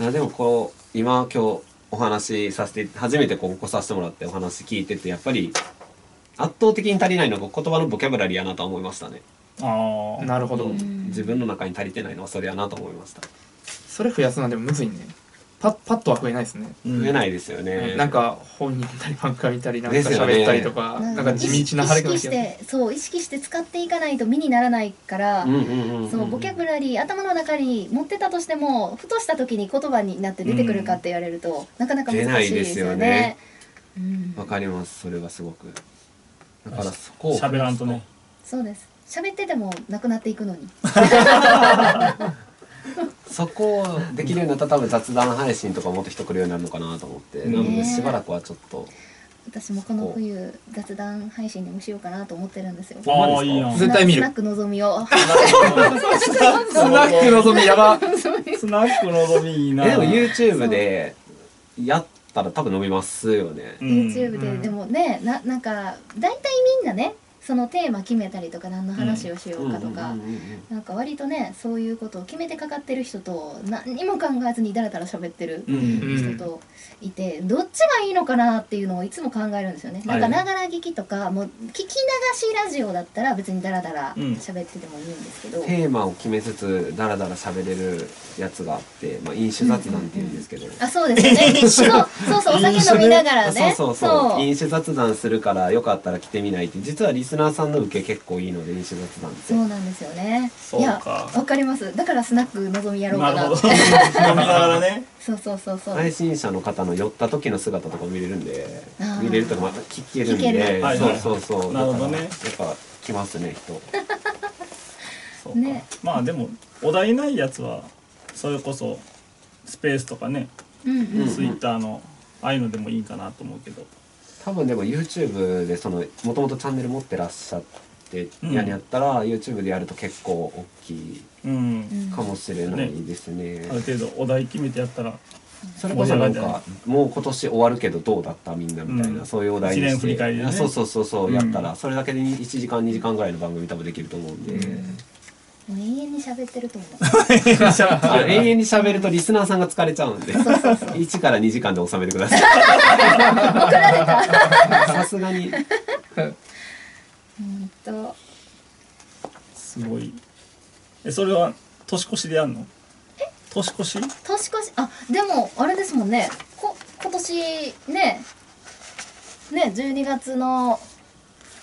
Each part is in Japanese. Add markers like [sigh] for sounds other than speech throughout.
あでもこう今今日お話しさせて初めてこう来させてもらってお話聞いててやっぱり圧倒的に足りないのが言葉のボキャブラリーやなとは思いましたね、ああなるほど、うん自分の中に足りてないのはそれやなと思いました。それ増やすのはでもむずいねパッパッとは増えないですね、増えないですよね、なんか本読んだり漫画見たりなんか喋ったりとか、なんか地道な張り意識してそう意識して使っていかないと身にならないから、そうボキャブラリー頭の中に持ってたとしてもふとした時に言葉になって出てくるかって言われると、なかなか難しいですよね。うん。わかりますそれはすごく。だからそこを喋らんとね。そうです。喋っててもなくなっていくのに [laughs] そこをできるようになったら多分雑談配信とかもっと人来るようになるのかなと思って、なのでしばらくはちょっと。私もこの冬雑談配信でもしようかなと思ってるんですよ。ああいいやん絶対見る。スナックのぞみを [laughs] スナックのぞみ。やばスナックのぞみいいな。えでも YouTube でやったら多分伸びますよね、うん。YouTube で、でもねななんか大体みんなねそのテーマ決めたりとか何の話をしようかとか、うんうんうんうんなんか割とねそういうことを決めてかかってる人と何にも考えずにだらだら喋ってるうん人といて、どっちがいいのかなっていうのをいつも考えるんですよね。なんかながら聞きとかもう聞き流しラジオだったら別にダラダラうん喋っててもいいんですけど、テーマを決めつつダラダラ喋れるやつがあって、まあ、飲酒雑談っていうんですけど、あそうですよねそうそうそうお酒飲みながらねそうそうそう飲酒雑談するからよかったら来てみないって実はリスナーさんの受け結構いいので飲酒雑談ってそうなんですよね。そういやかわかります。だからスナックのぞみやろうかな。なるほど。飲みながらね。そうそうそうそう、配信者の方の寄った時の姿とか見れるんで見れるとかまた聞けるんで。る。はいはい。そうそうそう。なるほどね。やっぱ来ますね人。[laughs] そうか。ね。まあでもお題ないやつはそれこそスペースとかねうんうんうん。ツイッターのああいうのでもいいかなと思うけど多分でも YouTube でそのもともとチャンネル持ってらっしゃってうん。やにやったら、YouTube でやると結構大きいうんうんかもしれないですね。ある程度お題決めてやったらそれこそなんかもう今年終わるけどどうだったみんなみたいな、うん。そういうお題にして。ね。あそうそうそうそう、うんやったら。それだけで1時間2時間ぐらいの番組多分できると思うんで、もう永遠に喋ってると思う。あ永遠に喋るとリスナーさんが疲れちゃうんで。1から2時間で収めてください。さすがに。うんと。すごい。えそれは年越しでやんの？年越し？年越し？あでもあれですもんね。こ今年ね。ね12月の。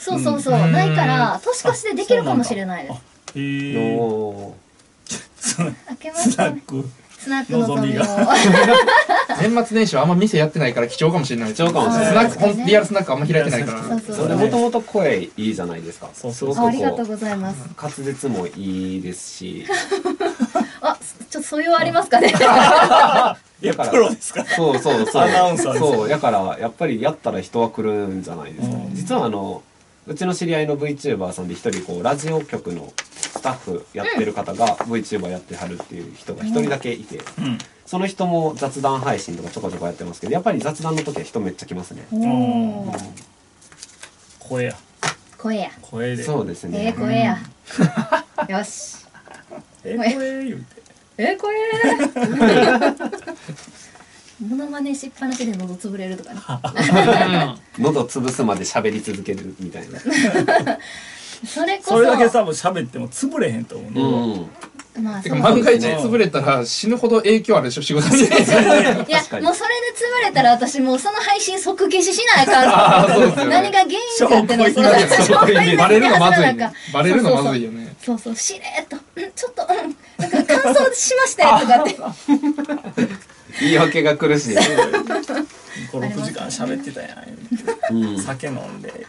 そうそうそう、うん。ないから年越しでできるかもしれないですえおスナック。スナックのぞみを。の [laughs] ぞ年末年始はあんま店やってないから貴重かもしれない。貴重かもしれない。スナックほんリアルスナックあんま開いてないから。そうそうそれもともと声いいじゃないですか。そうそうすごくあありがとうこございます。う滑舌もいいですし。あちょっと素養ありますかね。いやだからプロですから。そうそうそう。アナウンサーですよそうだからやっぱりやったら人は来るんじゃないですか、うん。実はあのうちの知り合いの VTuber さんで一人こうラジオ局のスタッフやってる方が VTuber やってはるっていう人が一人だけいて、うん。その人も雑談配信とかちょこちょこやってますけどやっぱり雑談の時は人めっちゃ来ますね、おおー。声や。声や。声で。そうですええね、声や。[laughs] よし。え声言うて。え声？モノマネしっぱなしで喉潰れるとかね。[laughs] 喉潰すまで喋り続けるみたいな。[laughs] それこそ。それだけ多分喋っても潰れへんと思ううね。んまあ万が一潰れたら死ぬほど影響あるでしょ [laughs] 仕事に。いやもうそれで潰れたら私もうその配信即消ししないか。んね。何が原因かってのそうバレるのまずいバレるのまずいよね。そうそう。しれっと。うんちょっとうん。なんか乾燥しましたよとかって言い訳が苦しい、56時間喋ってたやん。酒飲んで。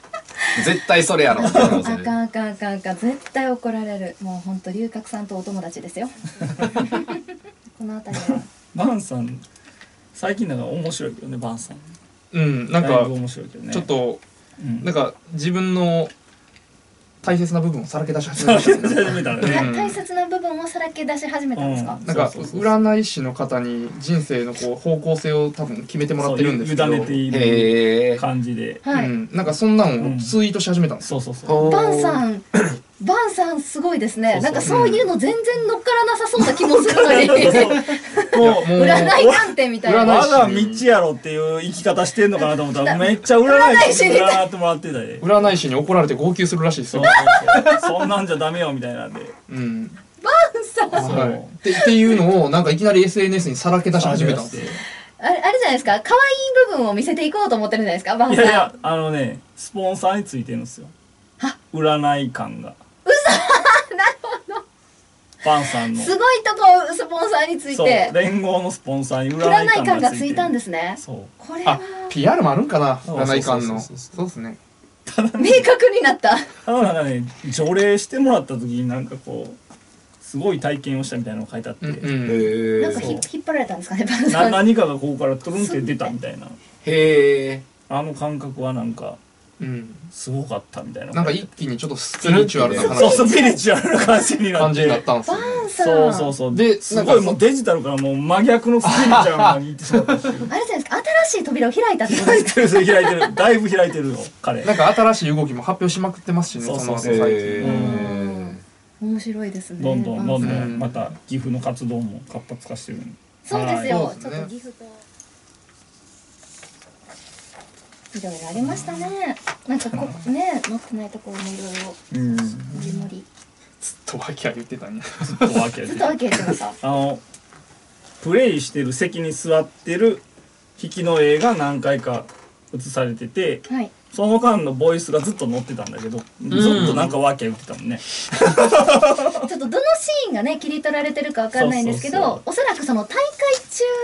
絶対それやろ。あかんあかんあかんあかん絶対怒られる。もうほんと龍角さんとお友達ですよ。[laughs] この辺りは。バンさん最近なんか面白いけどねバンさん。うんなんかだいぶ面白いけどね。ちょっとうん。なんか自分の大切な部分をさらけ出し始めた大切な部分をさらけ出し始めたんですか、うん。なんか占い師の方に人生のこう方向性を多分決めてもらってるんですけど。委ねている感じで。はい、うん、なんかそんなんをツイートし始めたんですよ、そうそうそう。バンさん [laughs] バンさんすごいですね。そうそう。なんかそういうの全然乗っからなさそうな気もするのに。[laughs] もう [laughs] 占い鑑定みたいな。占い師我が道やろっていう生き方してんのかな。と思ったらめっちゃ占い師に占ってもらってたで。占い師に怒られて号泣するらしいですそんなんじゃダメよみたいなんで。うん。さん。そう。はいってっていうのをなんかいきなり SNS にさらけ出し始めたんですよ。あれあれじゃないですか？可愛い部分を見せていこうと思ってるんじゃないですか？バンさん。いやいやあのねスポンサーについてるんですよ。占い感がパンさんの。すごいとこスポンサーについて。連合のスポンサーに占占いい感感がついがついてるたんですね。そう。あこれは。PR もあるんかな？占い館の。そうそうそうそう。ですね。明確になった。ただなんかね除霊してもらった時になんかこうすごい体験をしたみたいなのが書いてあって、うんうん。へなんか引っ張られたんですかねバンなさん。何かがここからトゥルンって出たみたいな。へえあの感覚はなんかうん。すごかったみたいな。なんか一気にちょっとスピリチュアルな話。そうスピリチュアルな感じになって。感じになったんですよバンさんそうそうそう。ですなんかごいもうデジタルからもう真逆のスピリチュアルに行ってあれじゃないですか新しい扉を開いたってこと開いですかてる開いてる。だいぶ開いてるよ彼。なんか新しい動きも発表しまくってますしねそうそうその後最へ近。うん。面白いですね。どんどんどんどん。また岐阜の活動も活発化してるんで。そうですよ、はい。ちょっと岐阜といろいろありましたね。なんかこね乗ってないところもいろいろ。うん。もりもりずっとわきゃ言ってたんや。ずっとわけずっと分けてました。[laughs] あのプレイしてる席に座ってる引きの絵が何回か映されててはい。その間のボイスがずっと載ってたんだけど、ずっとなんかわけ言ってたもんね。[laughs] ちょっとどのシーンがね切り取られてるかわかんないんですけどそうそうおそらくその大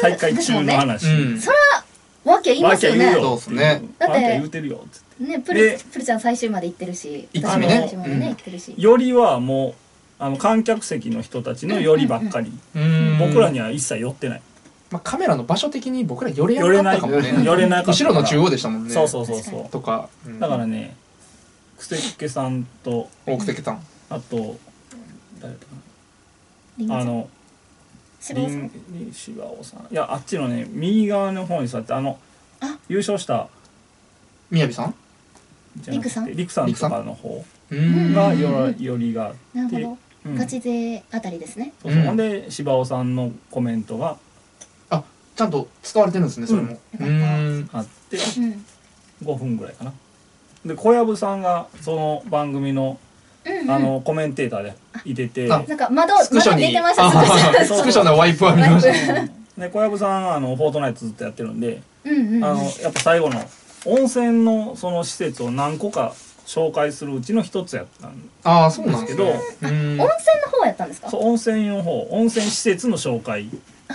大会会中ですもんね。中の話、うん。そらわけ言いますよね。そうっすね。だって言うてるよつって。ねプルでプルちゃん最終まで行ってるし一私も最終までねうん行ってるし。よりはもうあの観客席の人たちのよりばっかり、うん。僕らには一切寄ってない。まあカメラの場所的に僕ら寄れや寄れなかったかもね。寄れなか後ろの中央でしたもんね。そうそうそうそう。とかうんだからねくせっけさんと大久手さん。あと誰だあの芝尾さん。芝尾さん。いやあっちのね右側の方に座ってあのあ。優勝した。みやびさん？じゃなくて陸さん？陸さんとかの方。うん。がよりがあって。なるほど。うん。ガチ勢あたりですね。そうそう。うん。ほんで芝尾さんのコメントがあちゃんと使われてるんですねそれも。ううん。んあってうん。5分ぐらいかな。で小籔さんがその番組のうんうん。あのコメンテーターでいてて、あ。なんか窓窓スクショに。出てましたあスクショスクショのワイプは見ましたで小籔さんあのフォートナイトずっとやってるんで、うんうん。うんあのやっぱ最後の温泉のその施設を何個か紹介するうちの一つやったんああそうなんですけどですうん温泉の方やったんですか？そう温泉の方温泉施設の紹介。あ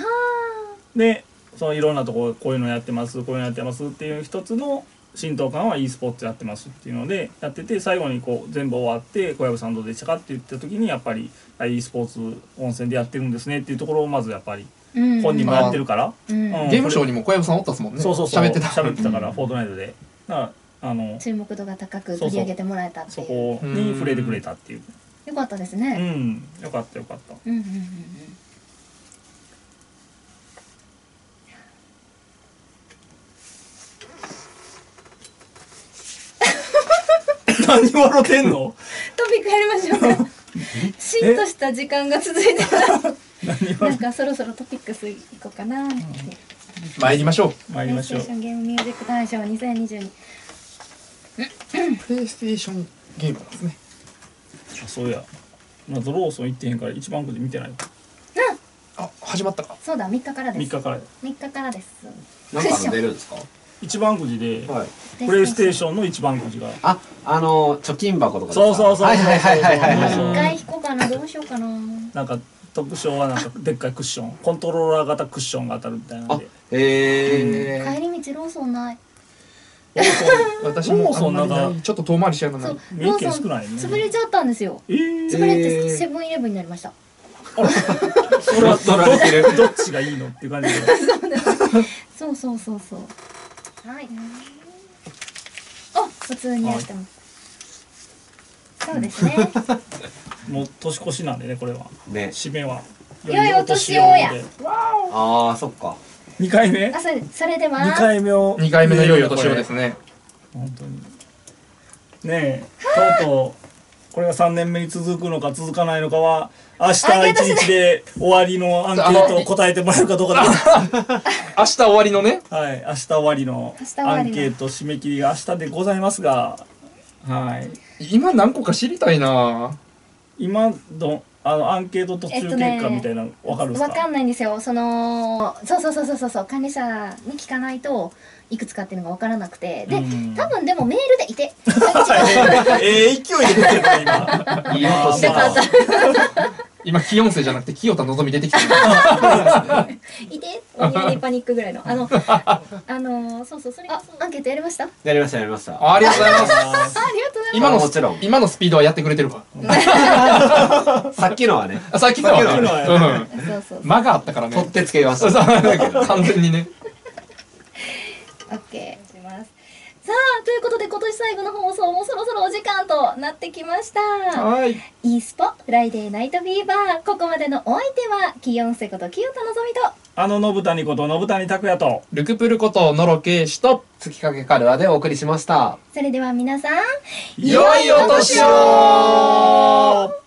でそのいろんなところこういうのやってますこういうのやってますっていう一つの浸透感は e スポーツやってますっていうのでやってて最後にこう全部終わって小籔さんどうでしたかって言った時にやっぱりあ e スポーツ温泉でやってるんですねっていうところをまずやっぱり本人もやってるから、うん。うん。ゲームショーにも小籔さんおったっすもんね。そうそうそう。喋ってた。喋ってたからフォートナイトでだからあの注目度が高く取り上げてもらえたってそいう。こに触れてくれたっていう。よかったですうねん。よかったよかった。うんうんうん何笑ってんの？トピックやりましょうかしんとした時間が続いてるなんかそろそろトピックスいこうかな。参りましょう。参りましょう。プレイステーションゲームミュージック大賞2022プレイステーションゲームですね。あそうや。まずローソン行ってへんから一番くじ見てない。あ始まったか。そうだ3日からです。3日から3日からです。なんかの出るんですか？一番くじではい。プレイステーションの一番くじが。ああの貯金箱とかですか？そうそうそうはいはいはいはいはい一回引こうかな。どうしようかな。なんか特賞はなんかでっかいクッション。コントローラー型クッションが当たるみたいなんあでへえ帰り道ローソンない。ローソンなんかない。ちょっと遠回りしちゃうのな。そうい三重県少ないね。潰れちゃったんですよ。えー、潰れてえーセブンイレブンになりました。[laughs] それはどっちがいいのっていう感じで [laughs] そうそうそうそうはい。あ普通にやってます。そうですね。[laughs] もう年越しなんでねこれは。ね。締めは。良いお年を。や。ああそっか。2回目？あそれそれでは2回目を。2回目の良いお年をですね。本当に。ねえとうとうこれが3年目に続くのか続かないのかは明日一日で終わりのアンケートを答えてもらえるかどうかだけ [laughs] 明日終わりのね。はい明日終わりのアンケート締め切りが明日でございますが。はい。今何個か知りたいな。今どあのアンケート途中結果みたいなの分かるんですか、わかんないんですよ。そのそうそうそうそうそうそう管理者に聞かないといくつかっていうのが分からなくて。でうん。多分でもメールでいて。[laughs] ええ勢いで出てるね今いい音し今清瀬じゃなくて清田のぞみ出てきてるいてお庭にパニックぐらいのあのあのそうそうそれあアンケートやりましたあやりましたやりましたあありがとうございますりがとうございます今のもちろん今のスピードはやってくれてるわさっきのはねあさっきのはねはうんそうそう間があったからね取ってつけました完全にねオッケーします。さあということで今年最後の放送もそろそろお時間となってきました。はい。e スポフライデーナイトフィーバーここまでのお相手はキヨンセこと清田のぞみと。あの信谷こと信谷拓也と。ルクプルことノロケイシと月影カルアでお送りしました。それでは皆さん良いお年を